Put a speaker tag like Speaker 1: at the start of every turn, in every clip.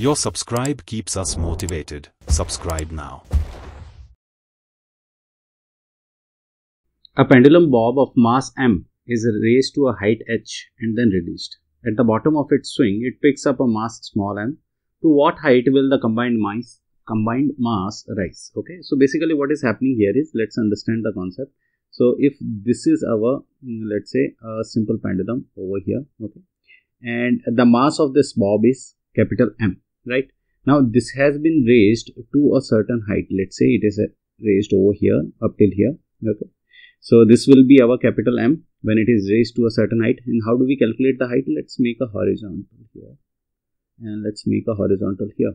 Speaker 1: Your subscribe keeps us motivated. Subscribe now.
Speaker 2: A pendulum bob of mass m is raised to a height h and then released. At the bottom of its swing, it picks up a mass small m. To what height will the combined mass combined mass rise? Okay, so basically what is happening here is let's understand the concept. So if this is our mm, let's say a simple pendulum over here, okay, and the mass of this bob is capital M, right? Now this has been raised to a certain height. Let's say it is raised over here up till here, okay so this will be our capital M when it is raised to a certain height. And how do we calculate the height? Let's make a horizontal here. And let's make a horizontal here.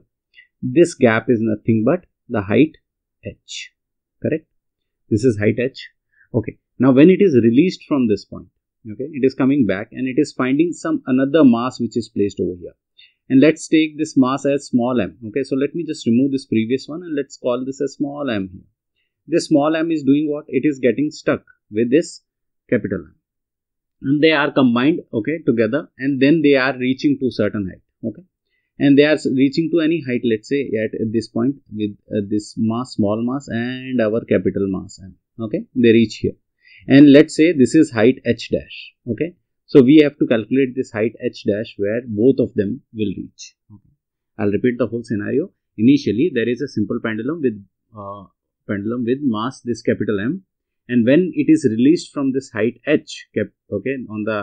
Speaker 2: This gap is nothing but the height h. Correct? This is height h. Okay. Now when it is released from this point, okay, it is coming back and it is finding some another mass which is placed over here. And let's take this mass as small m. Okay, so let me just remove this previous one and let's call this as small m here. This small m is doing what? It is getting stuck with this capital M. And they are combined okay together and then they are reaching to certain height okay? And they are reaching to any height let's say at, this point with uh, this mass small mass and our capital mass m okay? They reach here. And let's say this is height h dash okay so we have to calculate this height h dash where both of them will reach. Okay. i'll repeat the whole scenario. Initially there is a simple pendulum with uh, pendulum with mass this capital M. And when it is released from this height h okay on the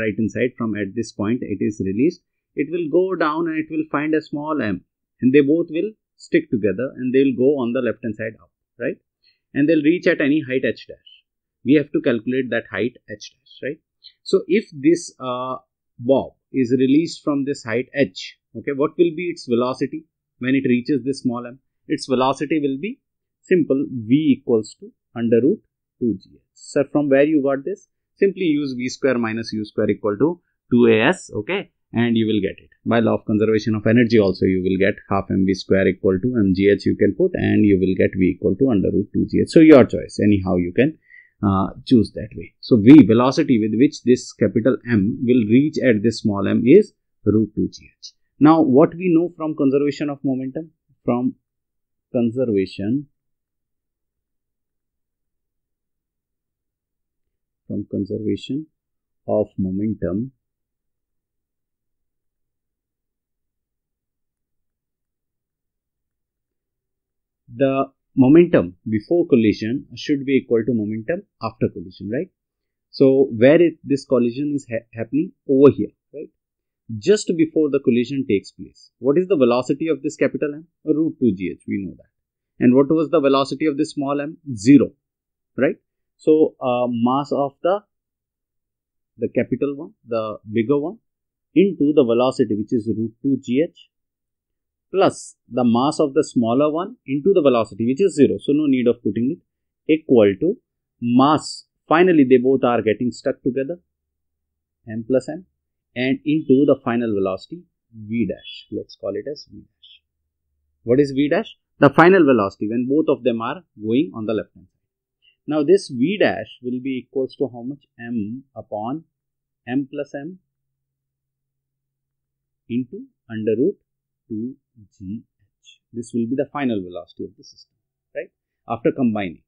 Speaker 2: right hand side from at this point it is released it will go down and it will find a small m. And they both will stick together and they'll go on the left hand side up right? And they'll reach at any height h dash. We have to calculate that height h dash right so if this uh, bob is released from this height h okay what will be its velocity when it reaches this small m its velocity will be simple v equals to under root 2gh. So from where you got this? Simply use v square minus u square equal to 2as okay and you will get it. By law of conservation of energy also you will get half mv square equal to mgh you can put and you will get v equal to under root 2gh. So your choice anyhow you can uh, choose that way. So v velocity with which this capital M will reach at this small m is root 2gh. Now what we know from conservation of momentum? From conservation from conservation of momentum the momentum before collision should be equal to momentum after collision right? So where it, this collision is ha happening? Over here right? Just before the collision takes place. What is the velocity of this capital M? Root 2 gh we know that. And what was the velocity of this small m? 0 right? So uh, mass of the the capital one, the bigger one, into the velocity which is root 2 gh plus the mass of the smaller one into the velocity which is 0. So no need of putting it equal to mass. Finally, they both are getting stuck together m plus m and into the final velocity v dash. Let's call it as v dash. What is v dash? The final velocity when both of them are going on the left hand side. Now this V dash will be equals to how much? M upon M plus M into under root 2GH. This will be the final velocity of the system, right? After combining.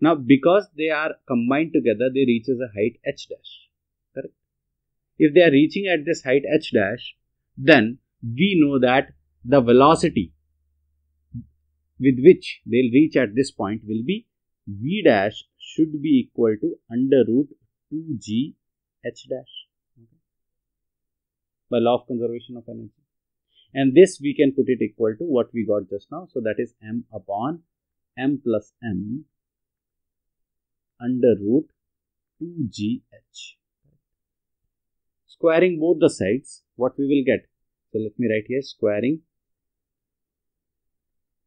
Speaker 2: Now because they are combined together, they reach as a height H dash, correct? If they are reaching at this height H dash, then we know that the velocity with which they'll reach at this point will be v dash should be equal to under root 2g h dash okay. by law of conservation of energy and this we can put it equal to what we got just now. So that is m upon m plus m under root 2gh squaring both the sides what we will get? So let me write here squaring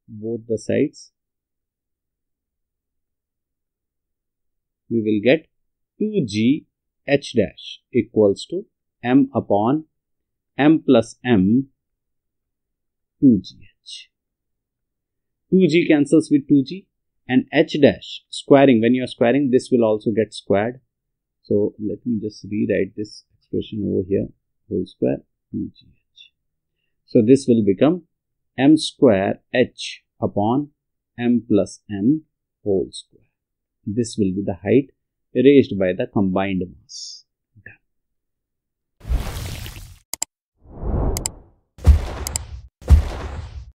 Speaker 2: both the sides we will get 2g h dash equals to m upon m plus m 2gh. 2g cancels with 2g and h dash squaring when you are squaring this will also get squared. So let me just rewrite this expression over here whole square 2gh. So this will become m square h upon m plus m whole square. This will be the height raised by the combined mass.